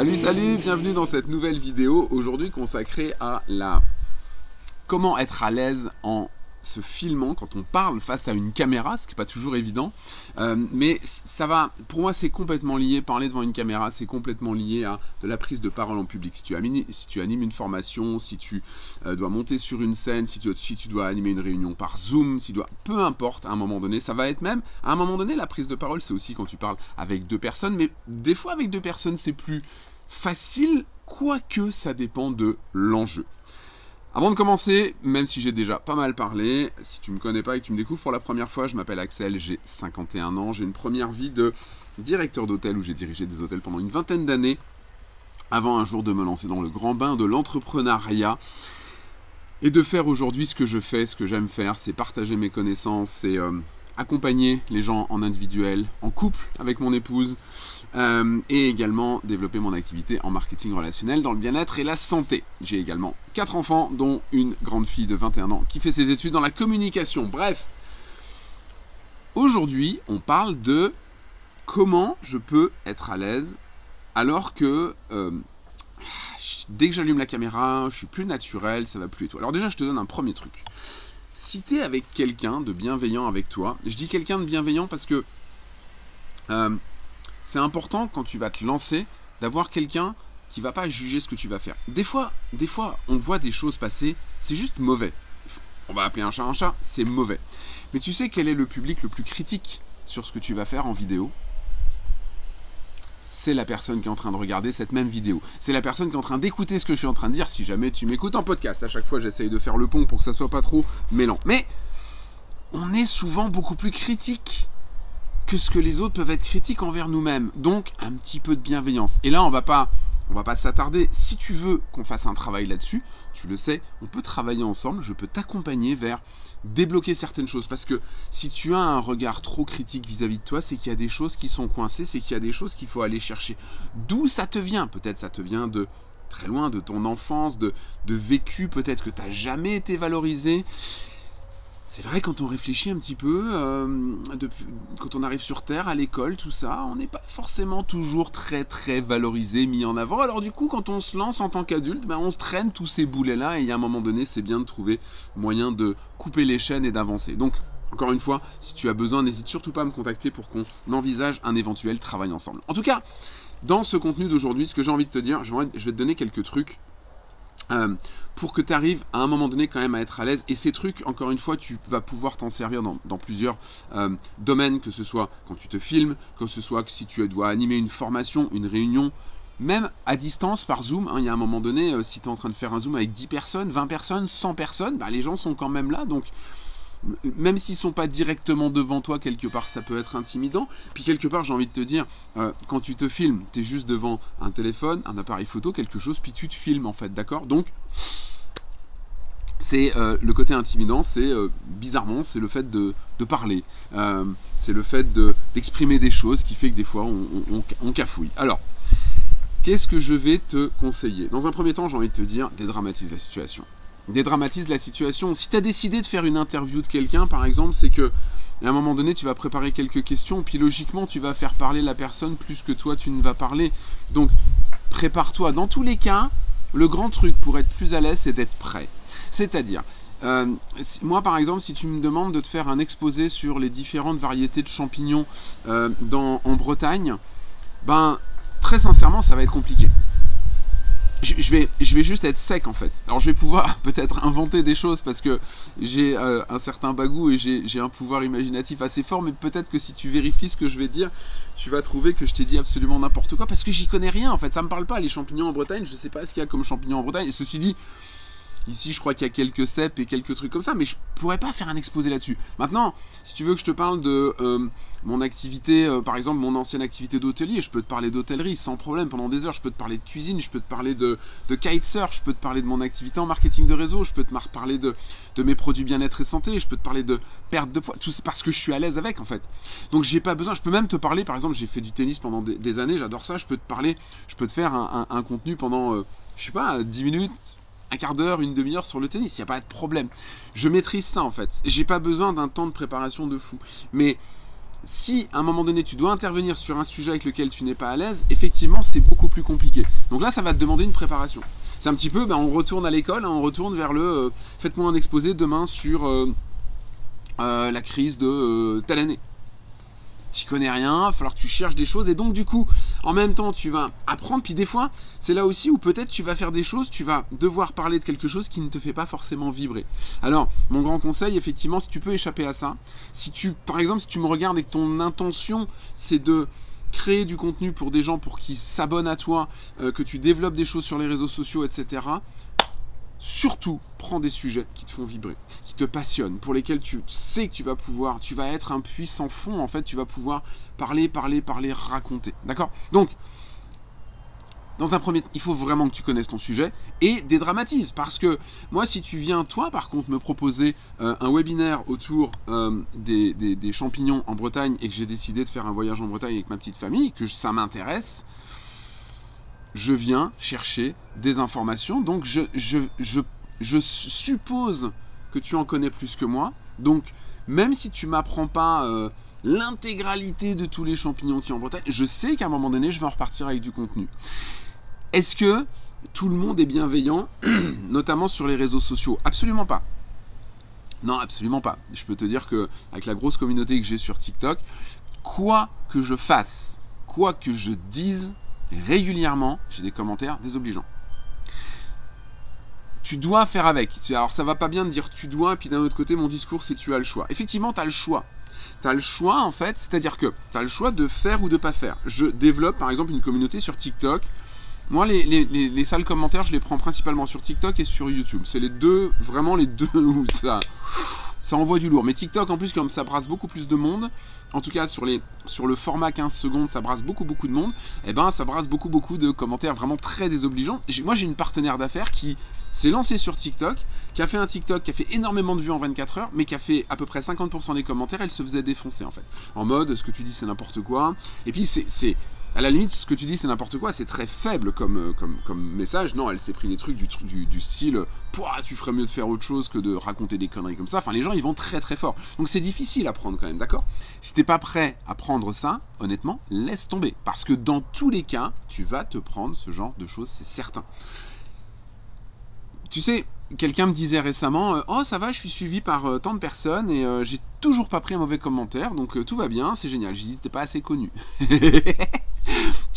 Salut, salut, bienvenue dans cette nouvelle vidéo, aujourd'hui consacrée à la comment être à l'aise en se filmant quand on parle face à une caméra, ce qui n'est pas toujours évident. Euh, mais ça va, pour moi, c'est complètement lié. Parler devant une caméra, c'est complètement lié à de la prise de parole en public. Si tu, animes, si tu animes une formation, si tu euh, dois monter sur une scène, si tu, si tu, dois animer une réunion par Zoom, si tu dois, peu importe, à un moment donné, ça va être même, à un moment donné, la prise de parole, c'est aussi quand tu parles avec deux personnes. Mais des fois, avec deux personnes, c'est plus facile, quoique ça dépend de l'enjeu. Avant de commencer, même si j'ai déjà pas mal parlé, si tu me connais pas et que tu me découvres pour la première fois, je m'appelle Axel, j'ai 51 ans, j'ai une première vie de directeur d'hôtel où j'ai dirigé des hôtels pendant une vingtaine d'années, avant un jour de me lancer dans le grand bain de l'entrepreneuriat et de faire aujourd'hui ce que je fais, ce que j'aime faire, c'est partager mes connaissances, c'est euh, accompagner les gens en individuel, en couple avec mon épouse, euh, et également développer mon activité en marketing relationnel dans le bien-être et la santé. J'ai également quatre enfants, dont une grande fille de 21 ans qui fait ses études dans la communication. Bref, aujourd'hui, on parle de comment je peux être à l'aise alors que euh, dès que j'allume la caméra, je suis plus naturel, ça va plus et tout. Alors déjà, je te donne un premier truc. Si avec quelqu'un de bienveillant avec toi, je dis quelqu'un de bienveillant parce que euh, c'est important quand tu vas te lancer d'avoir quelqu'un qui va pas juger ce que tu vas faire. Des fois, des fois, on voit des choses passer, c'est juste mauvais. On va appeler un chat un chat, c'est mauvais. Mais tu sais quel est le public le plus critique sur ce que tu vas faire en vidéo? C'est la personne qui est en train de regarder cette même vidéo. C'est la personne qui est en train d'écouter ce que je suis en train de dire. Si jamais tu m'écoutes en podcast, à chaque fois j'essaye de faire le pont pour que ça soit pas trop mêlant. Mais on est souvent beaucoup plus critique que ce que les autres peuvent être critiques envers nous-mêmes. Donc un petit peu de bienveillance. Et là, on va pas on va pas s'attarder. Si tu veux qu'on fasse un travail là-dessus, tu le sais, on peut travailler ensemble, je peux t'accompagner vers débloquer certaines choses. Parce que si tu as un regard trop critique vis-à-vis de toi, c'est qu'il y a des choses qui sont coincées, c'est qu'il y a des choses qu'il faut aller chercher. D'où ça te vient? Peut-être ça te vient de très loin, de ton enfance, de, de vécu, peut-être que tu n'as jamais été valorisé. C'est vrai, quand on réfléchit un petit peu, euh, quand on arrive sur Terre, à l'école, tout ça, on n'est pas forcément toujours très très valorisé, mis en avant. Alors du coup, quand on se lance en tant qu'adulte, ben, on se traîne tous ces boulets-là, et à un moment donné, c'est bien de trouver moyen de couper les chaînes et d'avancer. Donc, encore une fois, si tu as besoin, n'hésite surtout pas à me contacter pour qu'on envisage un éventuel travail ensemble. En tout cas, dans ce contenu d'aujourd'hui, ce que j'ai envie de te dire, je vais te donner quelques trucs euh, pour que tu arrives à un moment donné quand même à être à l'aise. Et ces trucs, encore une fois, tu vas pouvoir t'en servir dans, plusieurs euh, domaines, que ce soit quand tu te filmes, que ce soit si tu dois animer une formation, une réunion, même à distance par Zoom. Hein, il y a un moment donné, euh, si tu es en train de faire un Zoom avec 10 personnes, 20 personnes, 100 personnes, bah, les gens sont quand même là. Donc même s'ils sont pas directement devant toi, quelque part, ça peut être intimidant. Puis quelque part, j'ai envie de te dire, euh, quand tu te filmes, tu es juste devant un téléphone, un appareil photo, quelque chose, puis tu te filmes en fait, d'accord? Donc, c'est euh, le côté intimidant, c'est euh, bizarrement, c'est le fait de, parler, c'est le fait d'exprimer des choses qui fait que des fois on, on cafouille. Alors, qu'est-ce que je vais te conseiller? Dans un premier temps, j'ai envie de te dire, dédramatise la situation dédramatise la situation. Si tu as décidé de faire une interview de quelqu'un, par exemple, c'est que un moment donné, tu vas préparer quelques questions, puis logiquement, tu vas faire parler la personne plus que toi, tu ne vas parler. Donc, prépare-toi. Dans tous les cas, le grand truc pour être plus à l'aise, c'est d'être prêt. C'est-à-dire, euh, moi par exemple, si tu me demandes de te faire un exposé sur les différentes variétés de champignons euh, en Bretagne, ben très sincèrement, ça va être compliqué je, vais, juste être sec en fait. Alors je vais pouvoir peut-être inventer des choses parce que j'ai euh, un certain bagou et j'ai un pouvoir imaginatif assez fort, mais peut-être que si tu vérifies ce que je vais dire, tu vas trouver que je t'ai dit absolument n'importe quoi parce que j'y connais rien en fait. Ça me parle pas les champignons en Bretagne, je sais pas ce qu'il y a comme champignons en Bretagne. Et ceci dit, Ici, je crois qu'il y a quelques cèpes et quelques trucs comme ça, mais je pourrais pas faire un exposé là-dessus. Maintenant, si tu veux que je te parle de euh, mon activité, euh, par exemple mon ancienne activité d'hôtelier, je peux te parler d'hôtellerie sans problème pendant des heures, je peux te parler de cuisine, je peux te parler de, de kitesurf, je peux te parler de mon activité en marketing de réseau, je peux te parler de, de mes produits bien-être et santé, je peux te parler de perte de poids, tout c'est parce que je suis à l'aise avec en fait. Donc j'ai pas besoin, je peux même te parler, par exemple, j'ai fait du tennis pendant des, années, j'adore ça, je peux te parler, je peux te faire un, contenu pendant, euh, je sais pas, 10 minutes, un quart d'heure, une demi-heure sur le tennis, il n'y a pas de problème. Je maîtrise ça en fait. J'ai pas besoin d'un temps de préparation de fou. Mais si à un moment donné tu dois intervenir sur un sujet avec lequel tu n'es pas à l'aise, effectivement c'est beaucoup plus compliqué. Donc là ça va te demander une préparation. C'est un petit peu, ben, on retourne à l'école, hein, on retourne vers le euh, faites-moi un exposé demain sur euh, euh, la crise de telle année tu connais rien, il va falloir que tu cherches des choses et donc du coup, en même temps, tu vas apprendre. Puis des fois, c'est là aussi où peut-être tu vas faire des choses, tu vas devoir parler de quelque chose qui ne te fait pas forcément vibrer. Alors, mon grand conseil, effectivement, si tu peux échapper à ça, si tu, par exemple, si tu me regardes et que ton intention, c'est de créer du contenu pour des gens pour qu'ils s'abonnent à toi, euh, que tu développes des choses sur les réseaux sociaux, etc surtout prends des sujets qui te font vibrer, qui te passionnent, pour lesquels tu sais que tu vas pouvoir, tu vas être un puissant fond, en fait, tu vas pouvoir parler, parler, parler, raconter. D'accord? Donc, dans un premier il faut vraiment que tu connaisses ton sujet et dédramatise. Parce que moi, si tu viens, toi, par contre, me proposer euh, un webinaire autour euh, des, champignons en Bretagne et que j'ai décidé de faire un voyage en Bretagne avec ma petite famille, que ça m'intéresse, je viens chercher des informations. Donc je, suppose que tu en connais plus que moi. Donc même si tu m'apprends pas euh, l'intégralité de tous les champignons qui en Bretagne, je sais qu'à un moment donné, je vais en repartir avec du contenu. Est-ce que tout le monde est bienveillant, notamment sur les réseaux sociaux? Absolument pas. Non, absolument pas. Je peux te dire que avec la grosse communauté que j'ai sur TikTok, quoi que je fasse, quoi que je dise, régulièrement, j'ai des commentaires désobligeants. Tu dois faire avec. Alors ça va pas bien de dire tu dois, puis d'un autre côté, mon discours, c'est tu as le choix. Effectivement, tu as le choix. Tu as le choix, en fait, c'est-à-dire que tu as le choix de faire ou de pas faire. Je développe, par exemple, une communauté sur TikTok. Moi, les, les, les, sales commentaires, je les prends principalement sur TikTok et sur YouTube. C'est les deux, vraiment les deux où ça ça envoie du lourd. Mais TikTok, en plus, comme ça brasse beaucoup plus de monde, en tout cas sur, les, sur le format 15 secondes, ça brasse beaucoup, beaucoup de monde, et eh ben ça brasse beaucoup, beaucoup de commentaires vraiment très désobligeants. Moi, j'ai une partenaire d'affaires qui s'est lancée sur TikTok, qui a fait un TikTok qui a fait énormément de vues en 24 heures, mais qui a fait à peu près 50% des commentaires, elle se faisait défoncer en fait. En mode, ce que tu dis, c'est n'importe quoi. Et puis, c'est à la limite, ce que tu dis, c'est n'importe quoi, c'est très faible comme, euh, comme, comme, message. Non, elle s'est pris des trucs du, du, style Pouah, tu ferais mieux de faire autre chose que de raconter des conneries comme ça. Enfin, les gens, ils vont très très fort. Donc c'est difficile à prendre quand même, d'accord? Si t'es pas prêt à prendre ça, honnêtement, laisse tomber. Parce que dans tous les cas, tu vas te prendre ce genre de choses, c'est certain. Tu sais, quelqu'un me disait récemment euh, Oh, ça va, je suis suivi par euh, tant de personnes et j'ai toujours pas pris un mauvais commentaire, donc tout va bien, c'est génial. J'ai dit T'es pas assez connu.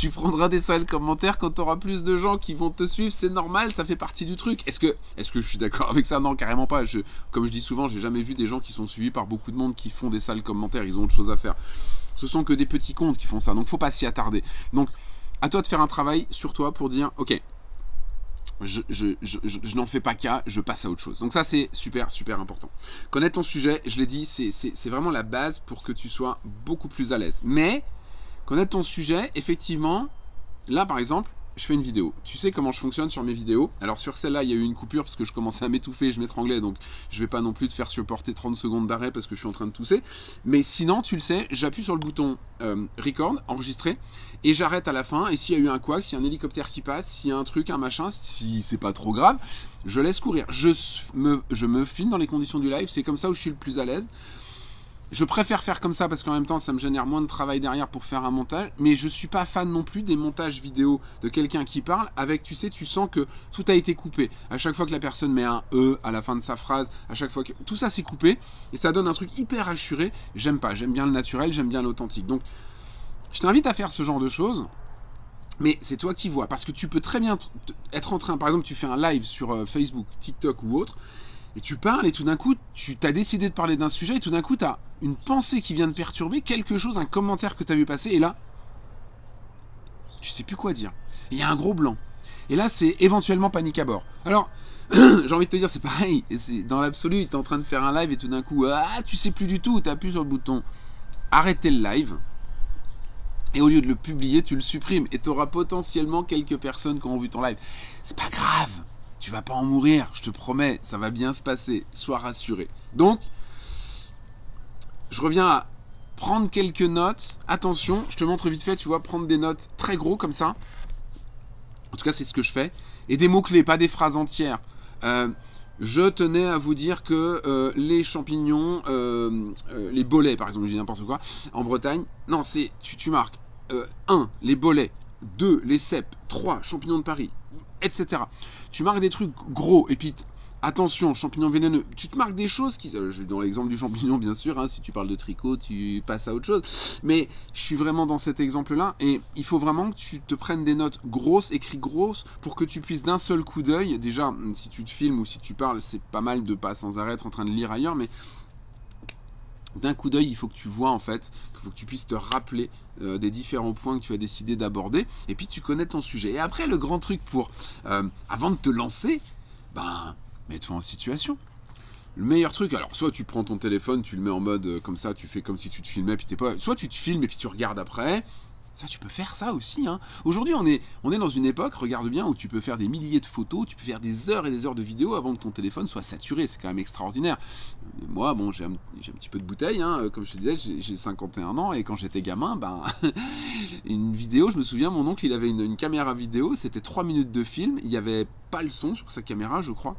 tu prendras des sales commentaires quand tu auras plus de gens qui vont te suivre, c'est normal, ça fait partie du truc. Est-ce que, est que je suis d'accord avec ça? Non, carrément pas. Je, comme je dis souvent, j'ai jamais vu des gens qui sont suivis par beaucoup de monde qui font des sales commentaires, ils ont autre chose à faire. Ce sont que des petits comptes qui font ça, donc faut pas s'y attarder. Donc, à toi de faire un travail sur toi pour dire, ok, je, je, n'en fais pas cas, je passe à autre chose. Donc ça, c'est super, super important. Connaître ton sujet, je l'ai dit, c'est vraiment la base pour que tu sois beaucoup plus à l'aise. Mais Connaître ton sujet, effectivement, là par exemple, je fais une vidéo. Tu sais comment je fonctionne sur mes vidéos. Alors sur celle-là, il y a eu une coupure parce que je commençais à m'étouffer, je m'étranglais, donc je vais pas non plus te faire supporter 30 secondes d'arrêt parce que je suis en train de tousser. Mais sinon, tu le sais, j'appuie sur le bouton euh, record, enregistrer, et j'arrête à la fin. Et s'il y a eu un couac, s'il y a un hélicoptère qui passe, s'il y a un truc, un machin, si c'est pas trop grave, je laisse courir. Je me, je me filme dans les conditions du live, c'est comme ça où je suis le plus à l'aise. Je préfère faire comme ça parce qu'en même temps, ça me génère moins de travail derrière pour faire un montage. Mais je suis pas fan non plus des montages vidéo de quelqu'un qui parle avec, tu sais, tu sens que tout a été coupé. À chaque fois que la personne met un E à la fin de sa phrase, à chaque fois que tout ça c'est coupé et ça donne un truc hyper assuré. J'aime pas. J'aime bien le naturel, j'aime bien l'authentique. Donc, je t'invite à faire ce genre de choses. Mais c'est toi qui vois, parce que tu peux très bien être en train, par exemple, tu fais un live sur euh, Facebook, TikTok ou autre, et tu parles et tout d'un coup, tu t'as décidé de parler d'un sujet et tout d'un coup, tu as une pensée qui vient de perturber, quelque chose, un commentaire que tu as vu passer et là, tu sais plus quoi dire. Il y a un gros blanc. Et là, c'est éventuellement panique à bord. Alors, j'ai envie de te dire, c'est pareil. Dans l'absolu, tu es en train de faire un live et tout d'un coup, ah, tu sais plus du tout, tu appuies sur le bouton arrêter le live. Et au lieu de le publier, tu le supprimes. Et tu auras potentiellement quelques personnes qui ont vu ton live. C'est pas grave tu vas pas en mourir, je te promets, ça va bien se passer, sois rassuré. Donc, je reviens à prendre quelques notes. Attention, je te montre vite fait, tu vois, prendre des notes très gros comme ça. En tout cas, c'est ce que je fais. Et des mots-clés, pas des phrases entières. Euh, je tenais à vous dire que euh, les champignons, euh, les bolets par exemple, je dis n'importe quoi, en Bretagne, non, c'est, tu, tu marques 1, les bolets, 2, les cèpes, 3, champignons de Paris, etc. Tu marques des trucs gros, et puis attention, champignons vénéneux, tu te marques des choses qui. Euh, je dans l'exemple du champignon, bien sûr, hein, si tu parles de tricot, tu passes à autre chose. Mais je suis vraiment dans cet exemple-là, et il faut vraiment que tu te prennes des notes grosses, écrites grosses, pour que tu puisses d'un seul coup d'œil, déjà, si tu te filmes ou si tu parles, c'est pas mal de pas sans arrêt en train de lire ailleurs, mais d'un coup d'œil, il faut que tu vois en fait, qu'il faut que tu puisses te rappeler euh, des différents points que tu as décidé d'aborder, et puis tu connais ton sujet. Et après, le grand truc pour, euh, avant de te lancer, ben, mets-toi en situation. Le meilleur truc, alors soit tu prends ton téléphone, tu le mets en mode euh, comme ça, tu fais comme si tu te filmais, puis t'es pas. Soit tu te filmes et puis tu regardes après. Ça, tu peux faire ça aussi. Hein. Aujourd'hui, on est, on est dans une époque, regarde bien, où tu peux faire des milliers de photos, tu peux faire des heures et des heures de vidéos avant que ton téléphone soit saturé. C'est quand même extraordinaire. Moi, bon, j'ai un, petit peu de bouteille. Hein. Comme je te disais, j'ai 51 ans et quand j'étais gamin, ben, une vidéo, je me souviens, mon oncle, il avait une, une caméra vidéo, c'était 3 minutes de film. Il n'y avait pas le son sur sa caméra, je crois.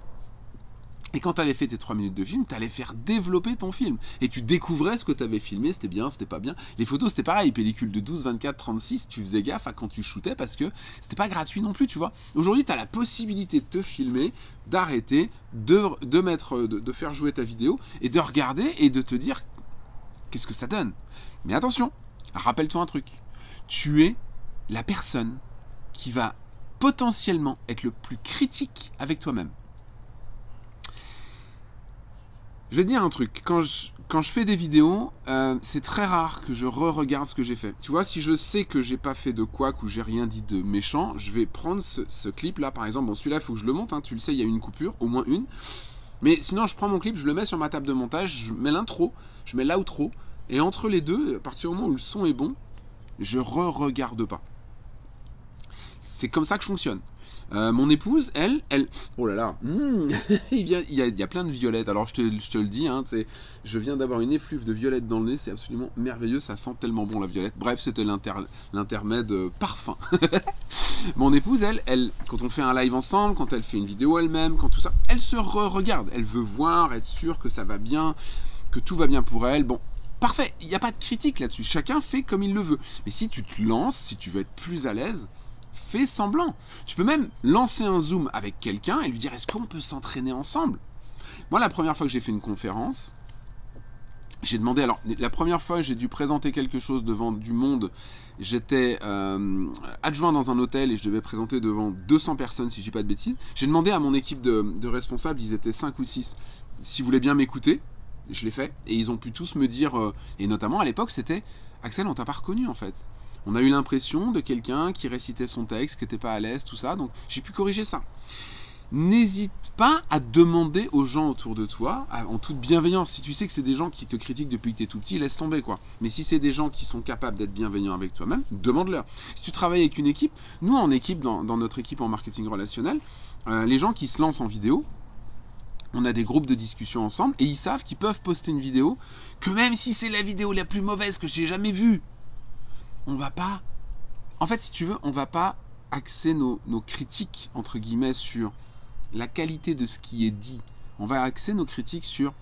Et quand tu avais fait tes 3 minutes de film, tu allais faire développer ton film. Et tu découvrais ce que tu avais filmé, c'était bien, c'était pas bien. Les photos, c'était pareil, pellicule de 12, 24, 36, tu faisais gaffe à quand tu shootais parce que c'était pas gratuit non plus, tu vois. Aujourd'hui, tu as la possibilité de te filmer, d'arrêter, de, de, de faire jouer ta vidéo et de regarder et de te dire qu'est-ce que ça donne. Mais attention, rappelle-toi un truc. Tu es la personne qui va potentiellement être le plus critique avec toi-même. Je vais te dire un truc. Quand je, quand je fais des vidéos, euh, c'est très rare que je re-regarde ce que j'ai fait. Tu vois, si je sais que j'ai pas fait de quoi, ou j'ai rien dit de méchant, je vais prendre ce, clip-là, par exemple. Bon, celui-là, il faut que je le monte. Hein, tu le sais, il y a une coupure, au moins une. Mais sinon, je prends mon clip, je le mets sur ma table de montage, je mets l'intro, je mets l'outro. Et entre les deux, à partir du moment où le son est bon, je re-regarde pas. C'est comme ça que je fonctionne. Euh, mon épouse, elle, elle, oh là là, hmm, il, y a, il, y a, plein de violettes. Alors je te, le dis, hein, je viens d'avoir une effluve de violettes dans le nez, c'est absolument merveilleux, ça sent tellement bon la violette. Bref, c'était l'intermède euh, parfum. Mon épouse, elle, elle, quand on fait un live ensemble, quand elle fait une vidéo elle-même, quand tout ça, elle se re-regarde, elle veut voir, être sûre que ça va bien, que tout va bien pour elle. Bon, parfait, il n'y a pas de critique là-dessus, chacun fait comme il le veut. Mais si tu te lances, si tu veux être plus à l'aise, fais semblant. Tu peux même lancer un zoom avec quelqu'un et lui dire est-ce qu'on peut s'entraîner ensemble? Moi, la première fois que j'ai fait une conférence, j'ai demandé, alors la première fois j'ai dû présenter quelque chose devant du monde, j'étais euh, adjoint dans un hôtel et je devais présenter devant 200 personnes si je dis pas de bêtises. J'ai demandé à mon équipe de, responsables, ils étaient 5 ou 6, s'ils voulaient bien m'écouter. Je l'ai fait et ils ont pu tous me dire, euh, et notamment à l'époque c'était Axel, on t'a pas reconnu en fait on a eu l'impression de quelqu'un qui récitait son texte, qui n'était pas à l'aise, tout ça. Donc j'ai pu corriger ça. N'hésite pas à demander aux gens autour de toi, en toute bienveillance. Si tu sais que c'est des gens qui te critiquent depuis que tu es tout petit, laisse tomber quoi. Mais si c'est des gens qui sont capables d'être bienveillants avec toi-même, demande-leur. Si tu travailles avec une équipe, nous en équipe, dans, notre équipe en marketing relationnel, euh, les gens qui se lancent en vidéo, on a des groupes de discussion ensemble et ils savent qu'ils peuvent poster une vidéo que même si c'est la vidéo la plus mauvaise que j'ai jamais vue, on va pas. En fait, si tu veux, on va pas axer nos, critiques, entre guillemets, sur la qualité de ce qui est dit. On va axer nos critiques sur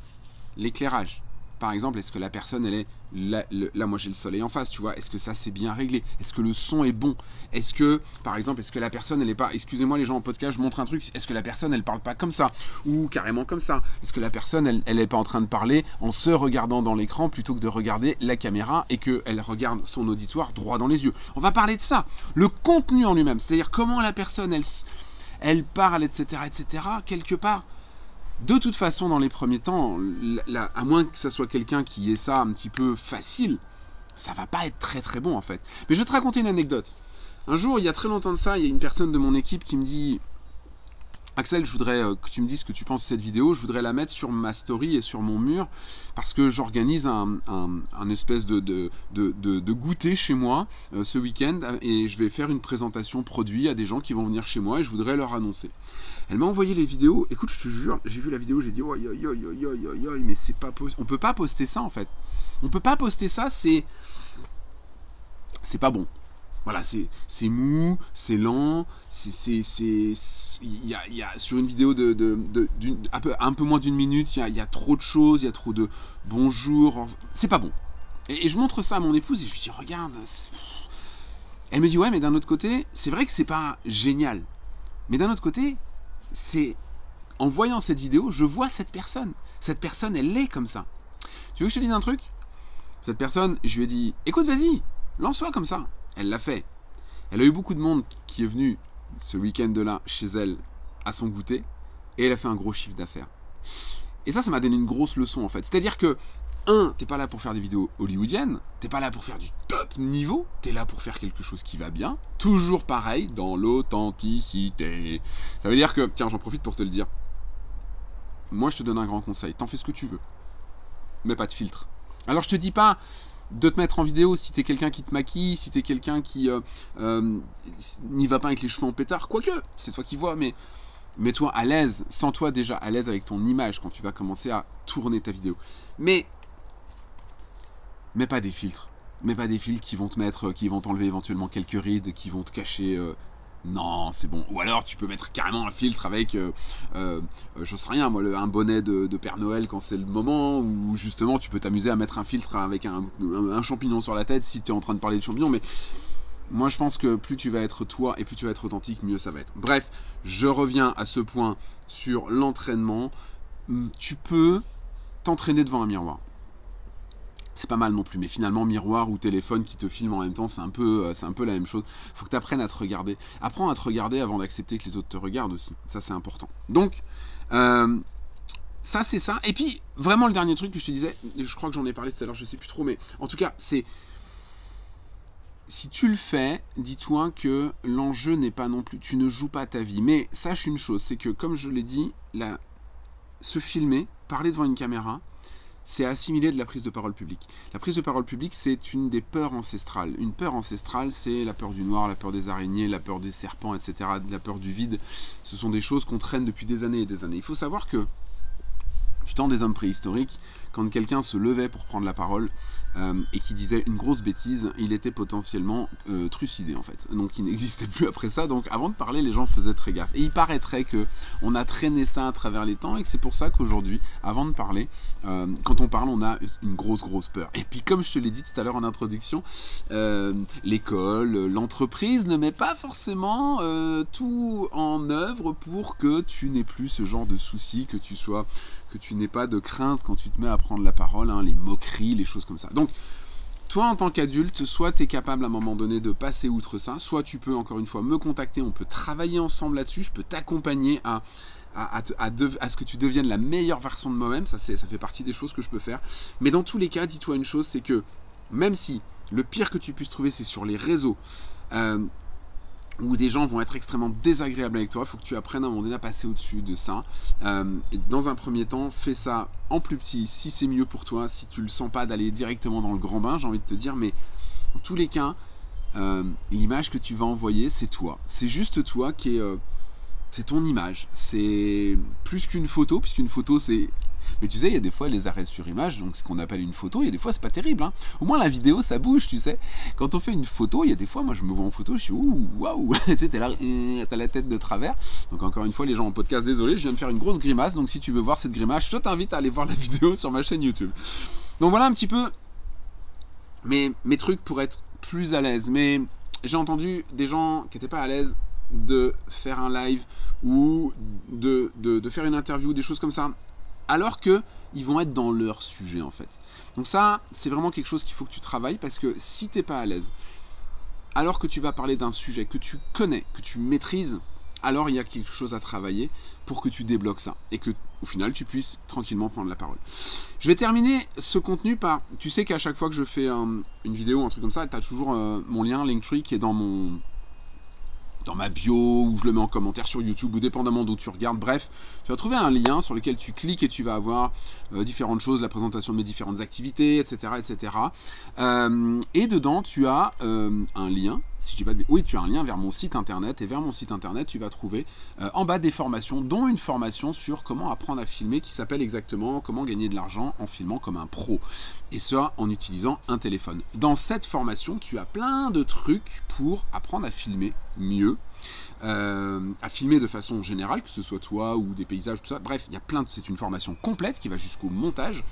l'éclairage. Par exemple, est-ce que la personne, elle est là, moi j'ai le soleil en face, tu vois, est-ce que ça c'est bien réglé? Est-ce que le son est bon? Est-ce que, par exemple, est-ce que la personne, elle est pas, excusez-moi les gens en podcast, je montre un truc, est-ce que la personne, elle parle pas comme ça? Ou carrément comme ça? Est-ce que la personne, elle, elle est pas en train de parler en se regardant dans l'écran plutôt que de regarder la caméra et qu'elle regarde son auditoire droit dans les yeux? On va parler de ça. Le contenu en lui-même, c'est-à-dire comment la personne, elle, elle parle, etc., etc., quelque part de toute façon, dans les premiers temps, à moins que ça soit quelqu'un qui ait ça un petit peu facile, ça va pas être très très bon en fait. Mais je vais te raconter une anecdote. Un jour, il y a très longtemps de ça, il y a une personne de mon équipe qui me dit Axel, je voudrais euh, que tu me dises ce que tu penses de cette vidéo. Je voudrais la mettre sur ma story et sur mon mur parce que j'organise un, espèce de, goûter chez moi euh, ce week-end et je vais faire une présentation produit à des gens qui vont venir chez moi et je voudrais leur annoncer. Elle m'a envoyé les vidéos. Écoute, je te jure, j'ai vu la vidéo, j'ai dit, oi, oi, oi, mais c'est pas possible. On peut pas poster ça en fait. On peut pas poster ça, c'est. C'est pas bon. Voilà, c'est mou, c'est lent, c'est... Y a, y a, sur une vidéo de, de, un, peu, un peu moins d'une minute, il y a, y a, trop de choses, il y a trop de bonjour, c'est pas bon. Et, je montre ça à mon épouse et je lui dis, regarde, elle me dit, ouais, mais d'un autre côté, c'est vrai que c'est pas génial. Mais d'un autre côté, c'est... En voyant cette vidéo, je vois cette personne. Cette personne, elle est comme ça. Tu veux que je te dise un truc? Cette personne, je lui ai dit, écoute, vas-y, lance-toi comme ça. Elle l'a fait. Elle a eu beaucoup de monde qui est venu ce week-end-là chez elle à son goûter et elle a fait un gros chiffre d'affaires. Et ça, ça m'a donné une grosse leçon en fait. C'est-à-dire que, un, t'es pas là pour faire des vidéos hollywoodiennes, t'es pas là pour faire du top niveau, t'es là pour faire quelque chose qui va bien, toujours pareil, dans l'authenticité. Ça veut dire que, tiens, j'en profite pour te le dire. Moi, je te donne un grand conseil, t'en fais ce que tu veux, mais pas de filtre. Alors, je te dis pas, de te mettre en vidéo si t'es quelqu'un qui te maquille, si t'es quelqu'un qui euh, euh, n'y va pas avec les cheveux en pétard, quoique, c'est toi qui vois, mais mets-toi à l'aise, sens-toi déjà à l'aise avec ton image quand tu vas commencer à tourner ta vidéo. Mais, mets pas des filtres. Mets pas des filtres qui vont te mettre, qui vont t'enlever éventuellement quelques rides, qui vont te cacher euh, non, c'est bon. Ou alors tu peux mettre carrément un filtre avec, euh, euh, euh je sais rien, un bonnet de, Père Noël quand c'est le moment, ou justement tu peux t'amuser à mettre un filtre avec un, champignon sur la tête si tu es en train de parler de champignons, mais moi je pense que plus tu vas être toi et plus tu vas être authentique, mieux ça va être. Bref, je reviens à ce point sur l'entraînement. Tu peux t'entraîner devant un miroir c'est pas mal non plus. Mais finalement, miroir ou téléphone qui te filme en même temps, c'est un peu, euh, c'est un peu la même chose. Faut que tu apprennes à te regarder. Apprends à te regarder avant d'accepter que les autres te regardent aussi. Ça, c'est important. Donc, euh, ça, c'est ça. Et puis, vraiment, le dernier truc que je te disais, je crois que j'en ai parlé tout à l'heure, je sais plus trop, mais en tout cas, c'est si tu le fais, dis-toi que l'enjeu n'est pas non plus, tu ne joues pas ta vie. Mais sache une chose, c'est que comme je l'ai dit, se filmer, parler devant une caméra, c'est assimiler de la prise de parole publique. La prise de parole publique, c'est une des peurs ancestrales. Une peur ancestrale, c'est la peur du noir, la peur des araignées, la peur des serpents, etc., la peur du vide. Ce sont des choses qu'on traîne depuis des années et des années. Il faut savoir que, temps des hommes préhistoriques, quand quelqu'un se levait pour prendre la parole euh, et qui disait une grosse bêtise, il était potentiellement euh, trucidé en fait. Donc il n'existait plus après ça. Donc avant de parler, les gens faisaient très gaffe. Et il paraîtrait que on a traîné ça à travers les temps et que c'est pour ça qu'aujourd'hui, avant de parler, euh, quand on parle, on a une grosse grosse peur. Et puis comme je te l'ai dit tout à l'heure en introduction, l'école, l'entreprise ne met pas forcément tout en œuvre pour que tu n'aies plus ce genre de soucis, que tu sois, que tu n'aies pas de crainte quand tu te mets à prendre la parole, hein, les moqueries, les choses comme ça. Donc, toi en tant qu'adulte, soit tu es capable à un moment donné de passer outre ça, soit tu peux encore une fois me contacter, on peut travailler ensemble là-dessus, je peux t'accompagner à, à, ce que tu deviennes la meilleure version de moi-même, ça, ça fait partie des choses que je peux faire. Mais dans tous les cas, dis-toi une chose, c'est que même si le pire que tu puisses trouver, c'est sur les réseaux, euh, où des gens vont être extrêmement désagréables avec toi. Il faut que tu apprennes à un moment donné à passer au-dessus de ça. Euh, et dans un premier temps, fais ça en plus petit si c'est mieux pour toi, si tu le sens pas d'aller directement dans le grand bain, j'ai envie de te dire, mais en tous les cas, euh, l'image que tu vas envoyer, c'est toi. C'est juste toi qui est. Euh, c'est ton image. C'est plus qu'une photo, puisqu'une photo, c'est mais tu sais, il y a des fois les arrêts sur image, donc ce qu'on appelle une photo, il y a des fois c'est pas terrible. Hein. Au moins la vidéo ça bouge, tu sais. Quand on fait une photo, il y a des fois, moi je me vois en photo, je suis ouh, waouh, tu sais, euh, t'as la tête de travers. Donc encore une fois, les gens en podcast, désolé, je viens de faire une grosse grimace, donc si tu veux voir cette grimace, je t'invite à aller voir la vidéo sur ma chaîne YouTube. Donc voilà un petit peu mes, mes trucs pour être plus à l'aise. Mais j'ai entendu des gens qui n'étaient pas à l'aise de faire un live ou de, de, de, faire une interview, des choses comme ça alors que ils vont être dans leur sujet en fait. Donc ça, c'est vraiment quelque chose qu'il faut que tu travailles parce que si tu n'es pas à l'aise, alors que tu vas parler d'un sujet que tu connais, que tu maîtrises, alors il y a quelque chose à travailler pour que tu débloques ça et que au final tu puisses tranquillement prendre la parole. Je vais terminer ce contenu par, tu sais qu'à chaque fois que je fais une vidéo, un truc comme ça, tu as toujours euh, mon lien Linktree qui est dans mon dans ma bio ou je le mets en commentaire sur YouTube ou dépendamment d'où tu regardes. Bref, tu vas trouver un lien sur lequel tu cliques et tu vas avoir euh, différentes choses, la présentation de mes différentes activités, etc. etc. Euh, et dedans, tu as euh, un lien Oui, tu as un lien vers mon site internet et vers mon site internet, tu vas trouver euh, en bas des formations, dont une formation sur comment apprendre à filmer qui s'appelle exactement comment gagner de l'argent en filmant comme un pro. Et ça en utilisant un téléphone. Dans cette formation, tu as plein de trucs pour apprendre à filmer mieux. Euh, à filmer de façon générale, que ce soit toi ou des paysages, tout ça. Bref, il y a plein de... C'est une formation complète qui va jusqu'au montage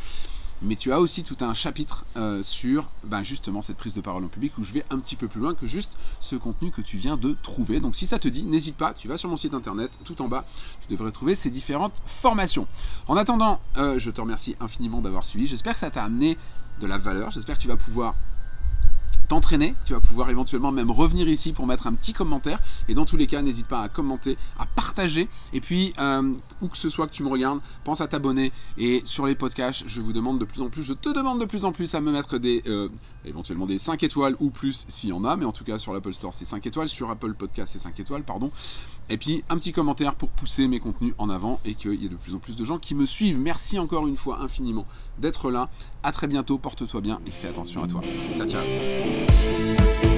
mais tu as aussi tout un chapitre euh, sur ben, justement cette prise de parole en public où je vais un petit peu plus loin que juste ce contenu que tu viens de trouver. Donc si ça te dit, n'hésite pas, tu vas sur mon site internet, tout en bas, tu devrais trouver ces différentes formations. En attendant, euh, je te remercie infiniment d'avoir suivi, j'espère que ça t'a amené de la valeur, j'espère que tu vas pouvoir t'entraîner. Tu vas pouvoir éventuellement même revenir ici pour mettre un petit commentaire. Et dans tous les cas, n'hésite pas à commenter, à partager. Et puis, euh, où que ce soit que tu me regardes, pense à t'abonner. Et sur les podcasts, je vous demande de plus en plus, je te demande de plus en plus à me mettre des, euh, éventuellement des 5 étoiles ou plus s'il y en a. Mais en tout cas, sur l'Apple Store, c'est 5 étoiles. Sur Apple Podcast, c'est 5 étoiles, pardon. Et puis, un petit commentaire pour pousser mes contenus en avant et qu'il y ait de plus en plus de gens qui me suivent. Merci encore une fois infiniment d'être là. À très bientôt, porte-toi bien et fais attention à toi. Ciao, ciao. Música